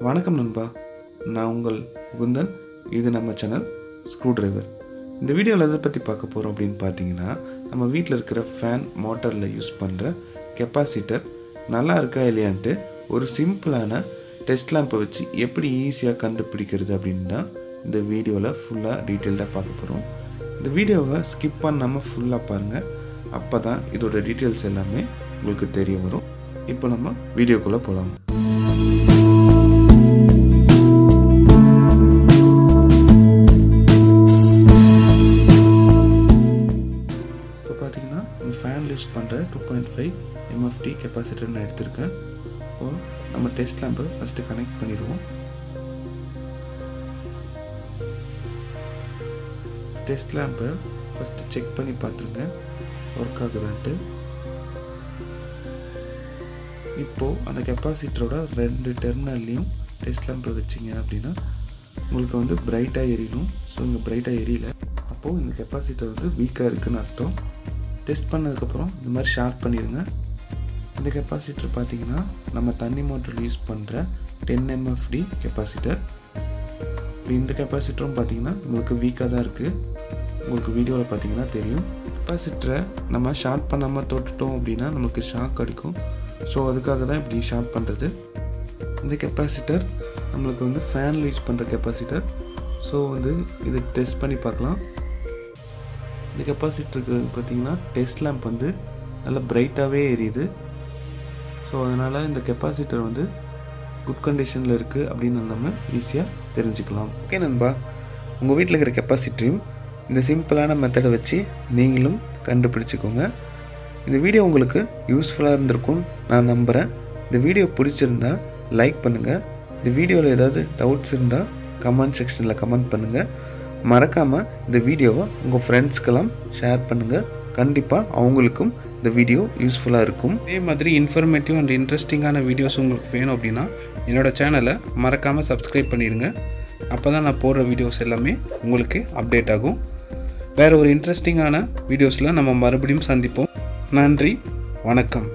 வணக்கம் நண்பா. நான் உங்கள் முகுந்தன் இது நம்ம சேனல் ஸ்க்ரூ டிரைவர் இந்த வீடியோவில் எதை பற்றி பார்க்க போகிறோம் அப்படின்னு பார்த்தீங்கன்னா நம்ம வீட்டில் இருக்கிற ஃபேன் மோட்டரில் யூஸ் பண்ணுற கெப்பாசிட்டர் நல்லா இருக்கா இல்லையான்ட்டு ஒரு சிம்பிளான டெஸ்ட் லேம்பை வச்சு எப்படி ஈஸியாக கண்டுபிடிக்கிறது அப்படின்னு தான் இந்த வீடியோவில் ஃபுல்லாக டீட்டெயில்டாக பார்க்க போகிறோம் இந்த வீடியோவை ஸ்கிப் பண்ணாமல் ஃபுல்லாக பாருங்கள் அப்போ தான் இதோட டீட்டெயில்ஸ் எல்லாமே உங்களுக்கு தெரிய வரும். இப்போ நம்ம வீடியோக்குள்ளே போகலாம் பண்ணுற two point five MFD capacitor நான் எடுத்திருக்கேன். இப்போது நம்ம டெஸ்ட் லேம்பை ஃபஸ்ட்டு கனெக்ட் பண்ணிடுவோம். டெஸ்ட் லேம்பை ஃபஸ்ட்டு செக் பண்ணி பார்த்துருங்க ஒர்க் ஆகுதான்ட்டு. இப்போது அந்த கெப்பாசிட்டரோட ரெண்டு டெர்மினல்லையும் டெஸ்ட் லேம்பை வச்சிங்க அப்படின்னா உங்களுக்கு வந்து பிரைட்டாக எரியணும். ஸோ இங்கே பிரைட்டாக எரியல. அப்போது இந்த கெப்பாசிட்டர் வந்து வீக்காக இருக்குன்னு அர்த்தம். டெஸ்ட் பண்ணதுக்கப்புறம் இந்த மாதிரி ஷார்ப் பண்ணிடுங்க இந்த கெப்பாசிட்டர் பார்த்தீங்கன்னா நம்ம தண்ணி மோட்டரில் யூஸ் பண்ணுற டென் எம்எஃப்டி கெப்பாசிட்டர் இந்த கெப்பாசிட்டரும் பார்த்தீங்கன்னா உங்களுக்கு வீக்காக தான் இருக்குது உங்களுக்கு வீடியோவில் பார்த்தீங்கன்னா தெரியும். கெப்பாசிட்டரை நம்ம ஷார்ட் பண்ணாமல் தொட்டுட்டோம் அப்படின்னா நமக்கு ஷாக் அடிக்கும். ஸோ அதுக்காக தான் இப்படி ஷார்ட் பண்ணுறது இந்த கெப்பாசிட்டர் நம்மளுக்கு வந்து ஃபேனில் யூஸ் பண்ணுற கெப்பாசிட்டர் ஸோ வந்து இது டெஸ்ட் பண்ணி பார்க்கலாம். இந்த கெப்பாசிட்டருக்கு பார்த்தீங்கன்னா டெஸ்ட் லேம்ப் வந்து நல்லா பிரைட்டாகவே எரியுது. ஸோ அதனால் இந்த கெப்பாசிட்டர் வந்து குட் கண்டிஷனில் இருக்குது அப்படின்னு நம்ம ஈஸியாக தெரிஞ்சுக்கலாம். ஓகே நண்பா. உங்கள் வீட்டில் இருக்கிற கெப்பாசிட்டரையும் இந்த சிம்பிளான மெத்தடை வச்சு நீங்களும் கண்டுபிடிச்சிக்கோங்க. இந்த வீடியோ உங்களுக்கு யூஸ்ஃபுல்லாக இருந்திருக்கும். நான் நம்புகிறேன் இந்த வீடியோ பிடிச்சிருந்தா லைக் பண்ணுங்கள் இந்த வீடியோவில் ஏதாவது டவுட்ஸ் இருந்தால் கமெண்ட் செக்ஷனில் கமெண்ட் பண்ணுங்கள் மறக்காமல் இந்த வீடியோவை உங்கள் ஃப்ரெண்ட்ஸ்க்கெல்லாம் ஷேர் பண்ணுங்கள் கண்டிப்பாக அவங்களுக்கும் இந்த வீடியோ யூஸ்ஃபுல்லாக இருக்கும். இதே மாதிரி இன்ஃபர்மேட்டிவ் அண்ட் இன்ட்ரெஸ்டிங்கான வீடியோஸ் உங்களுக்கு வேணும் அப்படின்னா என்னோடய சேனலை மறக்காமல் சப்ஸ்கிரைப் பண்ணிடுங்க. அப்போ தான் நான் போடுற வீடியோஸ் எல்லாமே உங்களுக்கு அப்டேட் ஆகும். வேறு ஒரு இன்ட்ரெஸ்டிங்கான வீடியோஸில் நம்ம மறுபடியும் சந்திப்போம். நன்றி வணக்கம்.